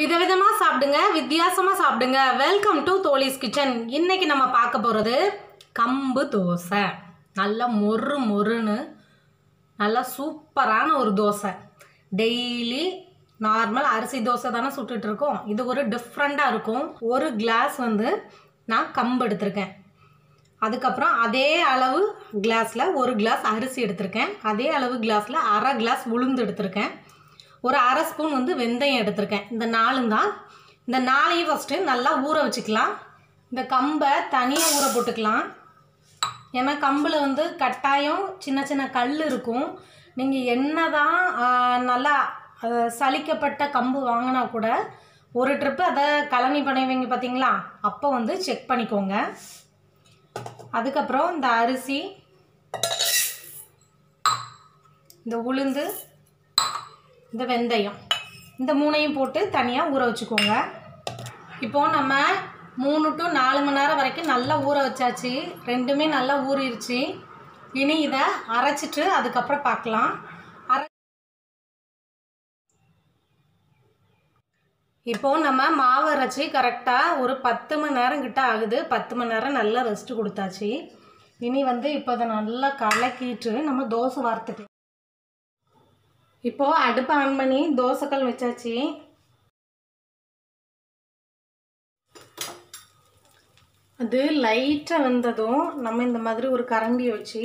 விதவிதமாக சாப்பிடுங்க வித்தியாசமாக சாப்பிடுங்க. வெல்கம் டு தோலிஸ் கிச்சன் இன்னைக்கு நம்ம பார்க்க போகிறது கம்பு தோசை. நல்லா மொறு மொறுன்னு நல்லா சூப்பரான ஒரு தோசை. டெய்லி நார்மல் அரிசி தோசை தானே சுட்டுட்ருக்கோம் இது ஒரு டிஃப்ரெண்ட்டாக இருக்கும். ஒரு கிளாஸ் வந்து நான் கம்பு எடுத்திருக்கேன். அதுக்கப்புறம் அதே அளவு கிளாஸில் ஒரு கிளாஸ் அரிசி எடுத்திருக்கேன். அதே அளவு கிளாஸில் அரை கிளாஸ் உளுந்து எடுத்திருக்கேன். ஒரு அரை ஸ்பூன் வந்து வெந்தயம் எடுத்திருக்கேன். இந்த நாலும் தான். இந்த நாளையும் ஃபஸ்ட்டு நல்லா ஊற வச்சுக்கலாம். இந்த கம்பை தனியாக ஊற போட்டுக்கலாம். ஏன்னா கம்பில் வந்து கட்டாயம் சின்ன சின்ன கல் இருக்கும். நீங்கள் என்ன தான் நல்லா சலிக்கப்பட்ட கம்பு வாங்கினா கூட ஒரு ட்ரிப்பு அதை கழனி பண்ணுவீங்க பார்த்தீங்களா அப்போ வந்து செக் பண்ணிக்கோங்க. அதுக்கப்புறம் இந்த அரிசி இந்த உளுந்து இந்த வெந்தயம். இந்த மூணையும் போட்டு தனியாக ஊற வச்சுக்கோங்க. இப்போது நம்ம மூணு டு நாலு மணி நேரம் வரைக்கும் நல்லா ஊற வச்சாச்சு. ரெண்டுமே நல்லா ஊறிடுச்சு இனி இதை அரைச்சிட்டு அதுக்கப்புறம் பார்க்கலாம் அரை இப்போது நம்ம மாவு அரைச்சி கரெக்டாக ஒரு பத்து மணி நேரம் கிட்ட ஆகுது. பத்து மணி நேரம் நல்லா ரெஸ்ட் கொடுத்தாச்சு. இனி வந்து இப்போ அதை நல்லா கலக்கிட்டு நம்ம தோசை வார்த்துக்கலாம் இப்போ அடுப்பை ஆன் பண்ணி தோசைக்கல் வச்சாச்சு. அது லைட்டாக வந்ததும் நம்ம இந்த மாதிரி ஒரு கரண்டி வச்சு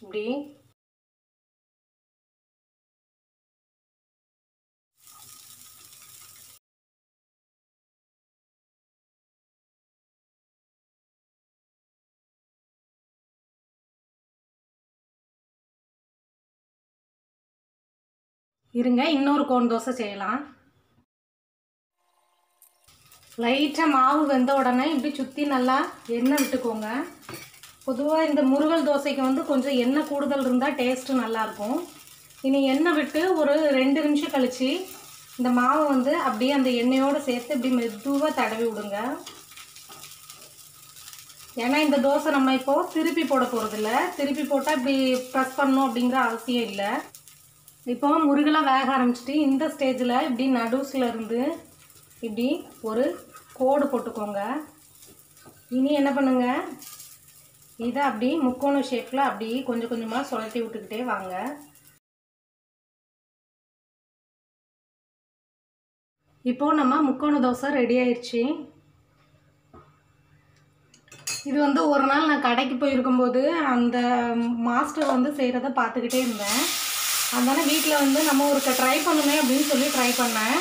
இப்படி இருங்க இன்னொரு கோன் தோசை செய்யலாம். லைட்டாக மாவு வெந்த உடனே இப்படி சுற்றி நல்லா எண்ணெய் விட்டுக்கோங்க. பொதுவாக இந்த முருகல் தோசைக்கு வந்து கொஞ்சம் எண்ணெய் கூடுதல் இருந்தால் டேஸ்ட்டு நல்லாயிருக்கும் இனி எண்ணெய் விட்டு ஒரு ரெண்டு நிமிஷம் கழித்து இந்த மாவை வந்து அப்படியே அந்த எண்ணெயோடு சேர்த்து இப்படி மெதுவாக தடவி விடுங்க. ஏன்னா இந்த தோசை நம்ம இப்போது திருப்பி போட போகிறதில்ல திருப்பி போட்டால் இப்படி ப்ரெஸ் பண்ணணும் அப்படிங்கிற அவசியம் இல்லை. இப்போ முருகலாக வேக ஆரம்பிச்சிட்டு இந்த ஸ்டேஜில் இப்படி நடுஸில் இருந்து இப்படி ஒரு கோடு போட்டுக்கோங்க. இனி என்ன பண்ணுங்க? இதை அப்படி முக்கோண ஷேப்பில் அப்படி கொஞ்சம் கொஞ்சமாக சுழட்டி விட்டுக்கிட்டே வாங்க. இப்போ நம்ம முக்கோண தோசை ரெடி ஆயிடுச்சு இது வந்து ஒரு நாள் நான் கடைக்கு போயிருக்கும்போது அந்த மாஸ்டர் வந்து செய்கிறத பார்த்துக்கிட்டே இருந்தேன். அதனால வீட்டில் வந்து நம்ம ஒரு ட்ரை பண்ணுமே அப்படின்னு சொல்லி ட்ரை பண்ணேன்.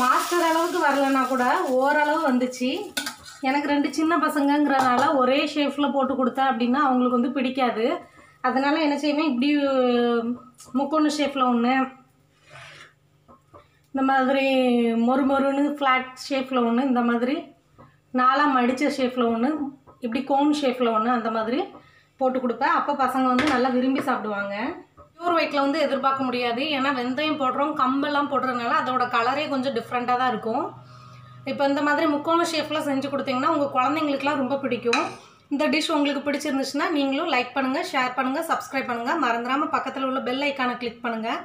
மாஸ்டர் அளவுக்கு வரலன்னா கூட ஓரளவு வந்துச்சு. எனக்கு ரெண்டு சின்ன பசங்கங்கிறனால ஒரே ஷேஃபில் போட்டு கொடுத்தேன் அப்படின்னா அவங்களுக்கு வந்து பிடிக்காது. அதனால என்ன செய்வேன்? இப்படி முக்கொன்று ஷேஃபில் ஒன்று இந்த மாதிரி மொறு மொறுன்னு ஃப்ளாட் ஷேப்பில் ஒன்று இந்த மாதிரி நாலாக மடித்த ஷேப்பில் ஒன்று இப்படி கோன் ஷேப்பில் ஒன்று அந்த மாதிரி போட்டு கொடுப்பேன். அப்போ பசங்க வந்து நல்லா விரும்பி சாப்பிடுவாங்க. பியூர் ஒயிட்டில் வந்து எதிர்பார்க்க முடியாது. ஏன்னா வெந்தயம் போடுறோம் கம்பெல்லாம் போடுறதுனால அதோட கலரே கொஞ்சம் டிஃப்ரெண்ட்டாக தான் இருக்கும். இப்போ இந்த மாதிரி முக்கோண ஷேப்பில் செஞ்சு கொடுத்தீங்கன்னா உங்கள் குழந்தைங்களுக்குலாம் ரொம்ப பிடிக்கும். இந்த டிஷ் உங்களுக்கு பிடிச்சிருந்துச்சுன்னா நீங்களும் லைக் பண்ணுங்கள் ஷேர் பண்ணுங்கள் சப்ஸ்கிரைப் பண்ணுங்கள் மறந்துடாமல் பக்கத்தில் உள்ள பெல் ஐக்கானை கிளிக் பண்ணுங்கள்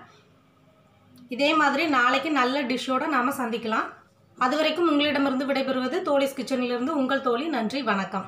இதே மாதிரி நாளைக்கு நல்ல டிஷ்ஷோடு நாம் சந்திக்கலாம். அது வரைக்கும் உங்களிடமிருந்து விடைபெறுவது தோழிஸ் கிச்சனிலிருந்து உங்கள் தோழி. நன்றி வணக்கம்.